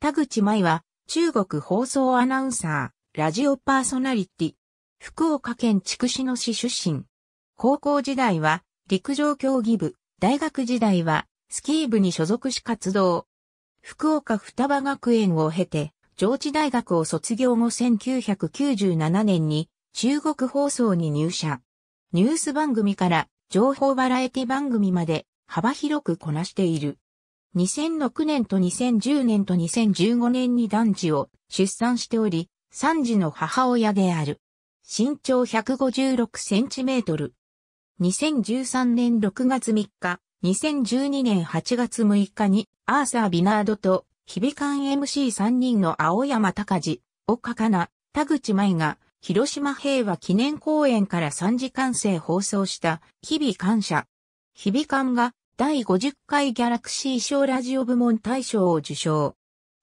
田口舞は中国放送アナウンサー、ラジオパーソナリティ。福岡県筑紫野市出身。高校時代は陸上競技部、大学時代はスキー部に所属し活動。福岡双葉学園を経て、上智大学を卒業後1997年に中国放送に入社。ニュース番組から情報バラエティ番組まで幅広くこなしている。2006年と2010年と2015年に男児を出産しており、3児の母親である。身長156センチメートル。2013年6月3日、2012年8月6日にアーサー・ビナードと響かん MC3 人の青山隆治、岡かな、田口舞が広島平和記念公園から3時間生放送した日々感謝。響かんが第50回ギャラクシー賞ラジオ部門大賞を受賞。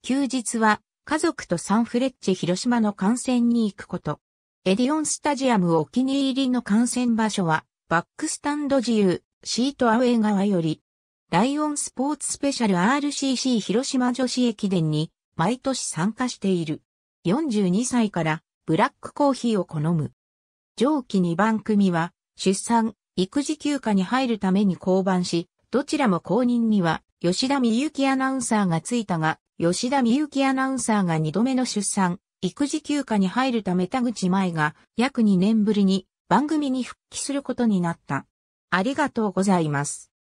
休日は家族とサンフレッチェ広島の観戦に行くこと。エディオンスタジアムお気に入りの観戦場所はバックスタンド自由、シートアウェイ側より。ライオンスポーツスペシャル RCC 広島女子駅伝に毎年参加している。42歳からブラックコーヒーを好む。上記2番組は出産、育児休暇に入るために降板し、どちらも公認には吉田美幸アナウンサーがついたが、吉田美幸アナウンサーが2度目の出産、育児休暇に入るため田口舞が約2年ぶりに番組に復帰することになった。ありがとうございます。